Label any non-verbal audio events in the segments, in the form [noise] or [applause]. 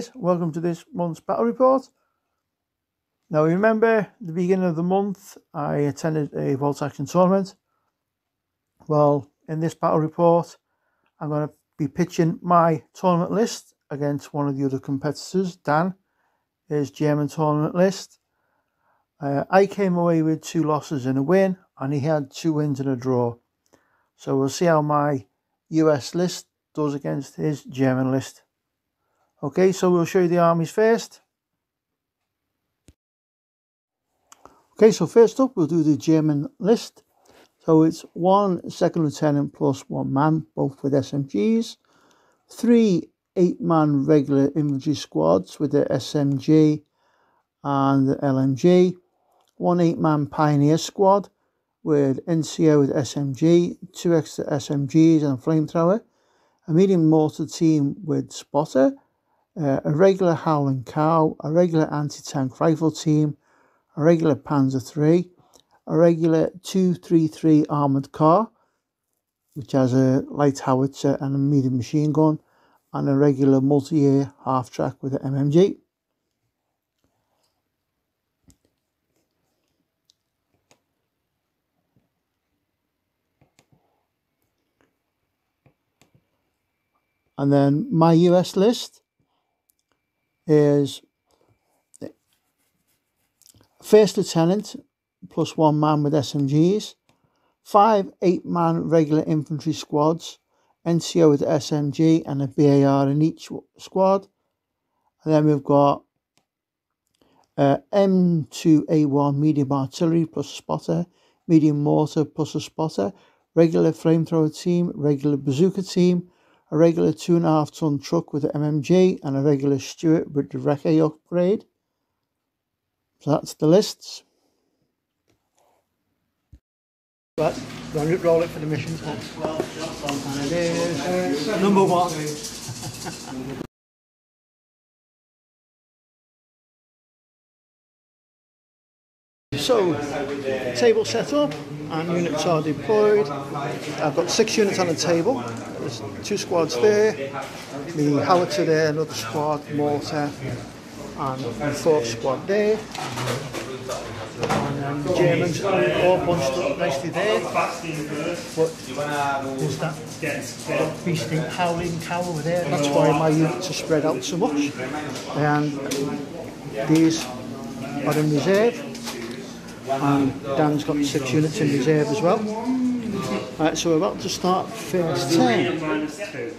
Guys, welcome to this month's battle report. Now remember the beginning of the month I attended a Bolt Action tournament. Well, in this battle report I'm going to be pitching my tournament list against one of the other competitors, Dan, his German tournament list. Uh, I came away with two losses and a win, and he had two wins and a draw. So we'll see how my US list does against his German list. Okay, so we'll show you the armies first. Okay, so first up we'll do the German list. So it's one second lieutenant plus one man, both with SMGs. Three eight-man regular infantry squads with the SMG and the LMG. One eight-man pioneer squad with NCO with SMG, two extra SMGs and a flamethrower. A medium mortar team with spotter uh, a regular Howling Cow, a regular anti-tank rifle team, a regular Panzer III, a regular 233 armoured car, which has a light howitzer and a medium machine gun, and a regular Maultier half-track with an MMG. And then my US list is First Lieutenant plus one man with SMGs, five eight man regular infantry squads, NCO with SMG and a BAR in each squad. And then we've got uh, M2A1 medium artillery plus spotter, medium mortar plus a spotter, regular flamethrower team, regular bazooka team, a regular two and a half ton truck with an MMG, and a regular Stuart with the Recce upgrade. So that's the lists. Right, run it, roll it for the is number one. [laughs] So, table set up and units are deployed. I've got six units on the table. There's two squads there, the howitzer there, another squad, mortar, and the fourth squad there. And the Germans are all bunched up nicely there. But there's that beasting howling cow over there. That's why my units are spread out so much. And these are in reserve and Dan's got six units in reserve as well. Right, so we're about to start phase 10.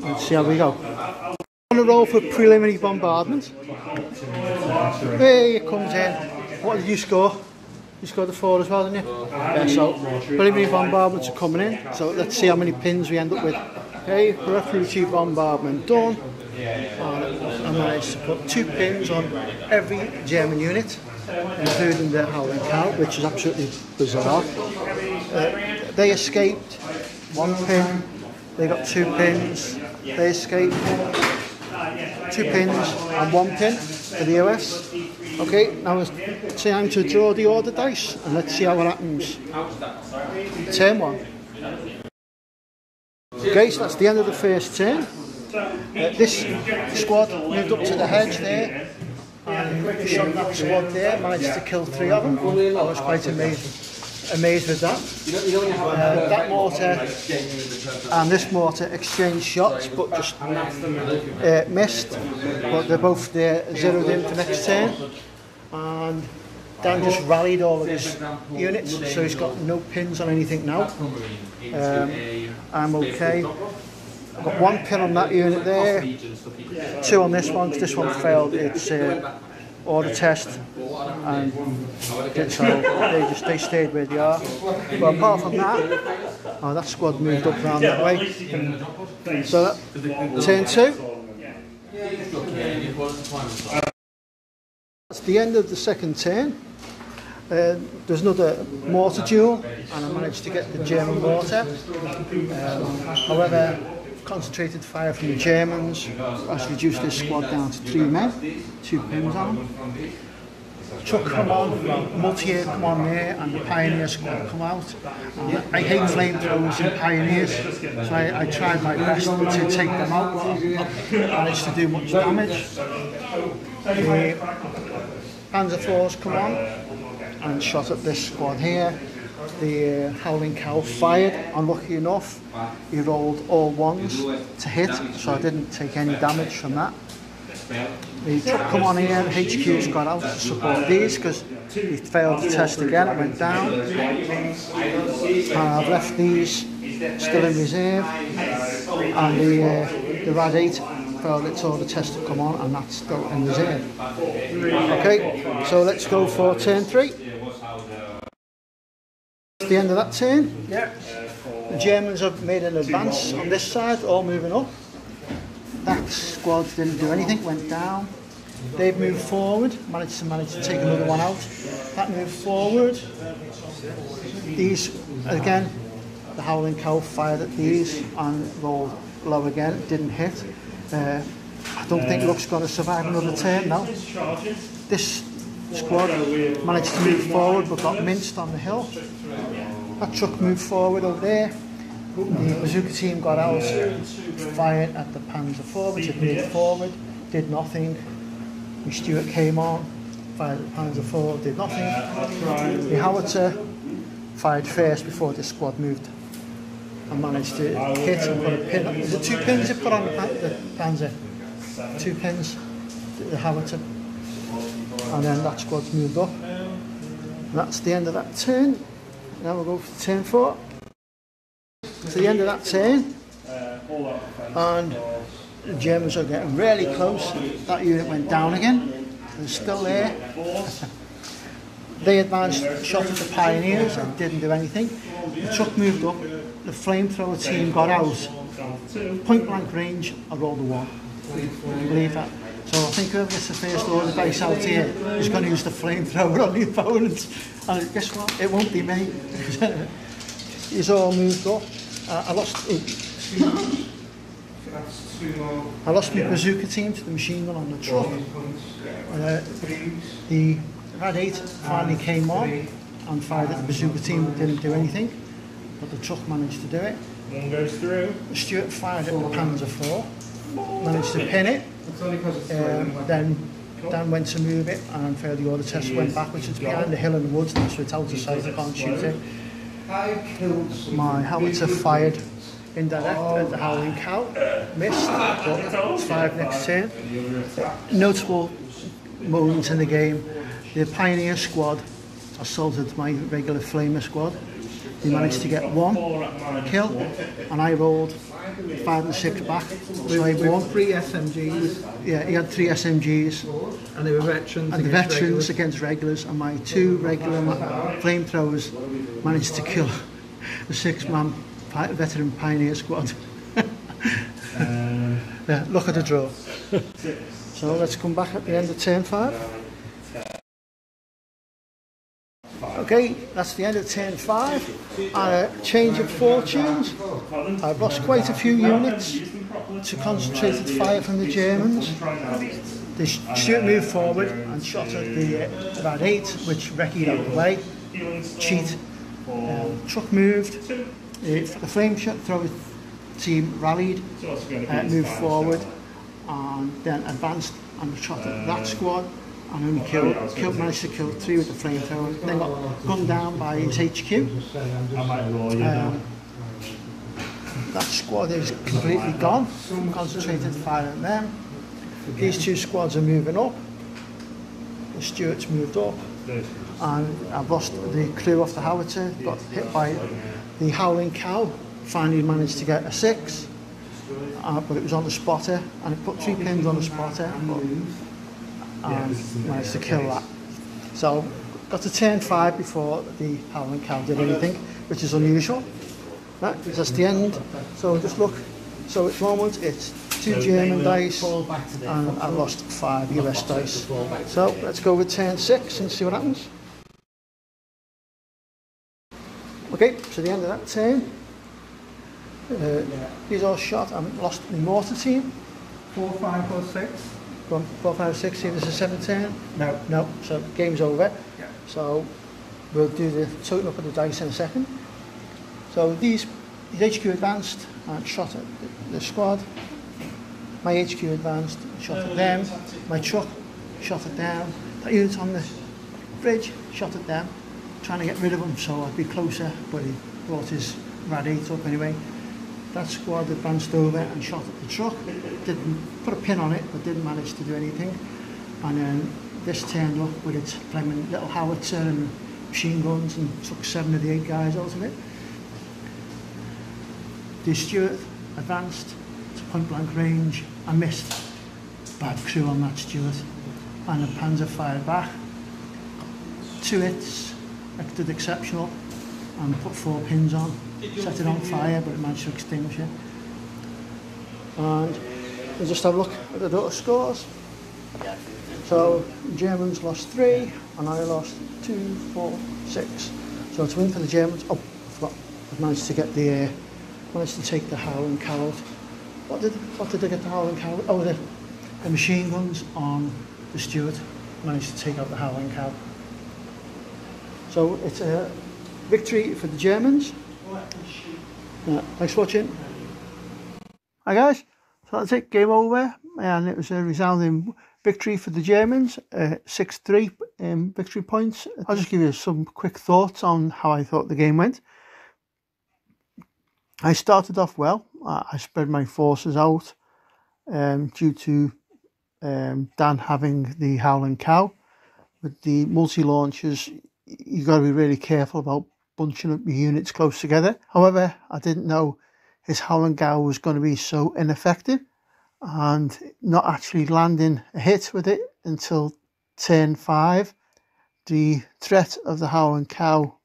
Let's see how we go. On a roll for preliminary bombardment. It comes in. What did you score? You scored the four as well, didn't you? Yeah, so preliminary bombardments are coming in. So let's see how many pins we end up with. Okay, periphery bombardment done. And I managed to put two pins on every German unit including the Howling Cow, which is absolutely bizarre. Uh, they escaped one pin, they got two pins, they escaped two pins and one pin for the US. Okay, now it's time to draw the order dice and let's see how it happens. Turn one. Okay, so that's the end of the first turn. Uh, this squad moved up to the hedge there and shot that squad there, managed to kill three of them. That was quite amazed, amazed with that. Uh, that mortar and this mortar exchanged shots, but just uh, missed. But they're both there, zeroed in for next turn. And Dan just rallied all of his units, so he's got no pins on anything now. Um, I'm okay. I've got one pin on that unit there, two on this one, because this one failed its uh, order test, and did so they just they stayed where they are. But apart from that, oh, that squad moved up around that way. So that, turn two. That's the end of the second turn. Uh, there's another mortar duel, and I managed to get the German mortar. Um, however, concentrated fire from the Germans has reduced this squad down to three men, two pins on Chuck come on, multi-air come on there, and the Pioneer squad come out. And I hate flamethrowers and Pioneers, so I, I tried my best to take them out, but I managed to do much damage. Uh, Panzer IVs come on and shot at this squad here. The uh, Howling Cow fired, unlucky enough, he rolled all ones to hit, so I didn't take any damage from that. The truck come on here, HQ's got out to support these because he failed the test again, it went down. I've left these still in reserve. And the, uh, the RAD 8 failed its order test to come on and that's still in reserve. Okay, so let's go for turn three. The end of that turn. Yeah. The Germans have made an advance on this side, all moving up. That squad didn't do anything, went down. They've moved forward, managed to manage to take another one out. That moved forward. These, again, the Howling Cow fired at these and rolled low again, didn't hit. Uh, I don't think Luck's going to survive another turn now. This squad managed to move forward but got minced on the hill. That truck moved forward over there. The bazooka team got out, fired at the Panzer IV, which had moved forward, did nothing. The Stuart came on, fired at the Panzer IV, did nothing. The howitzer fired first before the squad moved and managed to hit and put a pin. Is it two pins you put on the, the Panzer? Two pins, the howitzer. And then that squad's moved up. And that's the end of that turn. Now we'll go for turn four. To the end of that turn. And the Germans are getting really close. That unit went down again. They're still there. [laughs] they advanced, shot at the pioneers and didn't do anything. The truck moved up. The flamethrower team got out. Point blank range, I rolled a one. Believe that. So I think whoever gets the first order base out here is going to use the flamethrower on the opponent. And guess what? It won't be me. [laughs] He's all moved up. Uh, I lost. Oh, I lost my bazooka team to the machine gun on the truck. Uh, the RAD 8 finally came on and fired at the bazooka team didn't do anything. But the truck managed to do it. One goes through. Stuart fired at the Panzer IV, managed to pin it. Um, then Dan went to move it and failed the order test, went backwards. It's behind the hill in the woods, so it's out of sight, I can't shoot it. My howitzer fired indirect at the Howling Cow, missed, [laughs] but it's five next turn. Notable moments in the game, the Pioneer squad assaulted my regular Flamer squad. They managed to get one kill, and I rolled five and six back. So he won. Three SMGs. Yeah, he had three SMGs. And they were veterans. And the veterans regulars. against regulars. And my two regular flamethrowers managed to kill the six-man veteran pioneer squad. [laughs] uh, yeah, look at the draw. so let's come back at the end of turn five. Okay, that's the end of turn five. A change of fortunes. I've lost quite a few units to concentrated fire from the Germans. They Stuart moved forward and shot at the uh, RAD 8, which wrecked out the way. Cheat. Um, truck moved. the flame shot thrower team rallied, uh, moved forward, and then advanced and shot at that squad and only killed, killed, managed to kill three with the flamethrower. Then got gunned down by his HQ. Um, that squad is completely gone. Concentrated fire on them. These two squads are moving up. The Stuarts moved up. And I've lost the crew off the howitzer. Got hit by the Howling Cow. Finally managed to get a six. Uh, but it was on the spotter. And it put three pins on the spotter. But and managed to kill that. So got to turn five before the Howling Cow did anything, which is unusual. That, that's the end. So just look. So at the moment it's two German dice and I've lost five US dice. So let's go with turn six and see what happens. Okay, so the end of that turn. Uh, these all shot. I have lost the mortar team. Four, five, or six. Go on, four, five, six, see if there's a seven, ten? No. No, so game's over. Yeah. So we'll do the total up of the dice in a second. So these, these HQ advanced and shot at the, the squad. My HQ advanced, shot at them. My truck shot it down. That unit on the bridge shot it down, trying to get rid of him so I'd be closer, but he brought his Rad 8 up anyway. That squad advanced over and shot at the truck. Didn't put a pin on it, but didn't manage to do anything. And then this turned up with its flaming little howitzer and machine guns and took seven of the eight guys out of it. The Stuart advanced to point blank range and missed. Bad crew on that Stuart. And the Panzer fired back. Two hits, did exceptional, and put four pins on. Set it on fire, but it managed to extinguish it. And we'll just have a look at the total scores. So Germans lost three, and I lost two, four, six. So it's a win for the Germans. Oh, I forgot. I managed to get the, uh, managed to take the Howling Cow. What did, what did they get the Howling Cow? Oh, the, the machine guns on the Stuart. Managed to take out the Howling Cow. So it's a victory for the Germans. Yeah, thanks for watching. Hi guys, so that's it, game over, and it was a resounding victory for the Germans, uh, 6-3 um, victory points. I'll just give you some quick thoughts on how I thought the game went. I started off well, I spread my forces out um, due to um, Dan having the Howling Cow. With the multi-launchers, you've got to be really careful about bunching up units close together. However, I didn't know his Howling Cow was going to be so ineffective and not actually landing a hit with it until turn five. The threat of the Howling Cow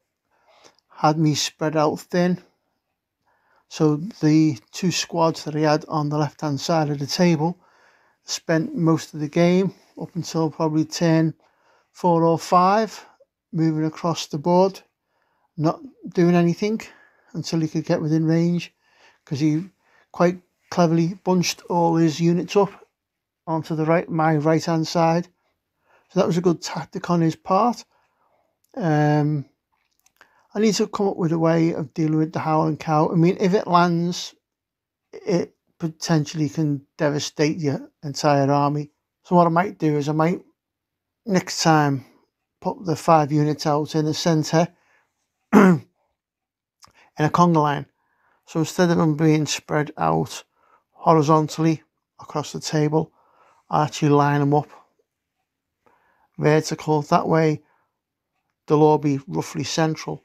had me spread out thin. So the two squads that he had on the left hand side of the table spent most of the game up until probably turn four or five moving across the board not doing anything until he could get within range because he quite cleverly bunched all his units up onto the right my right hand side. So that was a good tactic on his part. Um, I need to come up with a way of dealing with the howling cow. I mean if it lands it potentially can devastate your entire army. So what I might do is I might next time put the five units out in the centre [clears throat] in a conga line. So instead of them being spread out horizontally across the table, I actually line them up vertical. That way they'll all be roughly central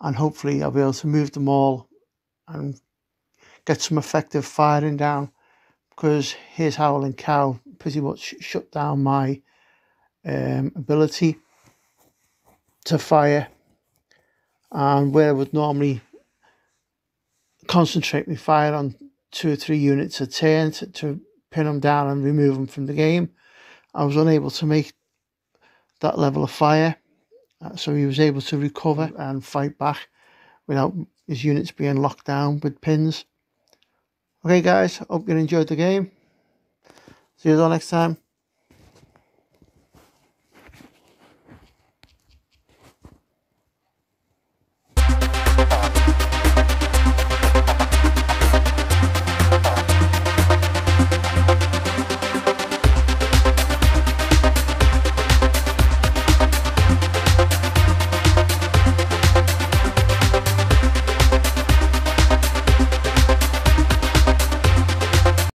and hopefully I'll be able to move them all and get some effective firing down because his Howling Cow pretty much shut down my um, ability to fire and where I would normally concentrate my fire on two or three units a turn to, to pin them down and remove them from the game, I was unable to make that level of fire. Uh, so he was able to recover and fight back without his units being locked down with pins. Okay guys, hope you enjoyed the game. See you all next time.